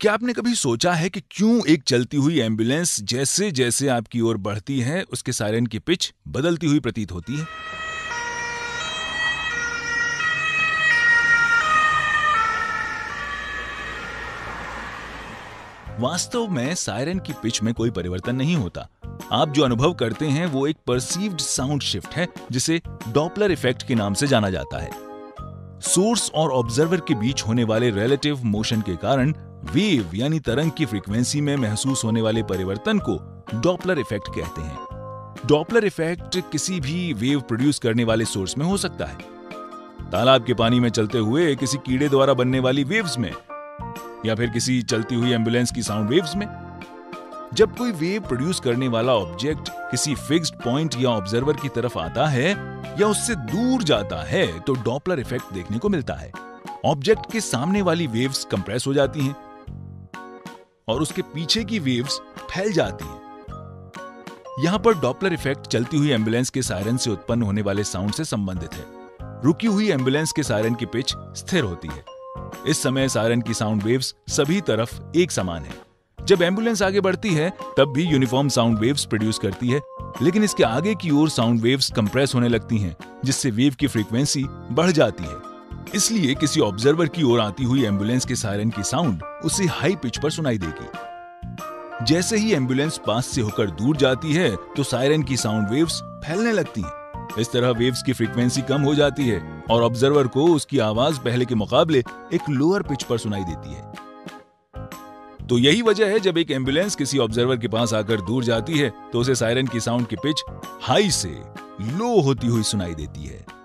क्या आपने कभी सोचा है कि क्यों एक चलती हुई एंबुलेंस जैसे जैसे आपकी ओर बढ़ती है, उसके सायरन की पिच बदलती हुई प्रतीत होती है? वास्तव में सायरन की पिच में कोई परिवर्तन नहीं होता। आप जो अनुभव करते हैं, वो एक परसीव्ड साउंड शिफ्ट है, जिसे डॉपलर इफ़ेक्ट के नाम से जाना जाता है। सोर्स और ऑब्जर्वर के बीच होने वाले रिलेटिव मोशन के कारण वेव यानी तरंग की फ्रीक्वेंसी में महसूस होने वाले परिवर्तन को डॉपलर इफ़ेक्ट कहते हैं। डॉपलर इफ़ेक्ट किसी भी वेव प्रोड्यूस करने वाले सोर्स में हो सकता है। तालाब के पानी में चलते हुए किसी कीड़े द्वारा बनने वाली वेव्स में, या फिर किसी चलती हुई एंबुलेंस की साउंड वेव्स में। जब कोई वेव प्रोड्यूस करने वाला ऑब्जेक्ट किसी फिक्स्ड पॉइंट या ऑब्जर्वर की तरफ़ आता है या उससे दूर जाता है तो डॉपलर इफ़ेक्ट देखने को मिलता है। ऑब्जेक्ट के सामने वाली वेव्स कंप्रेस हो जाती हैं और उसके पीछे की वेव्स फैल जाती हैं। यहाँ पर डॉपलर इफ़ेक्ट चलती हुई एंबुलेंस के सायरन से उत्पन्न होने वाले साउंड से संबंधित है। रुकी हुई एंबुलेंस के सायरन की पिच स्थिर होती है। इस समय सायरन की साउंड वेव्स सभी तरफ़ एक समान है। जब एंबुलेंस आगे बढ़ती है, तब भी यूनिफॉर्म साउंड वेव्स प्रोड्यूस करती है। लेकिन इसके आगे की ओर साउंड वेव्स कंप्रेस होने लगती हैं, जिससे वेव की फ्रीक्वेंसी बढ़ जाती है। इसलिए किसी ऑब्जर्वर की ओर आती हुई एंबुलेंस के सायरन की साउंड उसे हाई पिच पर सुनाई देगी। जैसे ही एंबुलेंस पास से होकर दूर जाती है तो सायरन की साउंड वेव्स फैलने लगती हैं। इस तरह वेव्स की फ्रीक्वेंसी कम हो जाती है और ऑब्जर्वर को उसकी आवाज़ पहले के मुकाबले एक लोअर पिच पर सुनाई देती है। तो यही वजह है जब एक एंबुलेंस किसी ऑब्जर्वर के पास आकर दूर जाती है तो उसे सायरन की साउंड की पिच हाई से लो होती हुई सुनाई देती है।